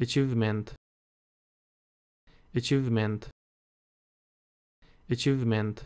achievement. Achievement. Achievement.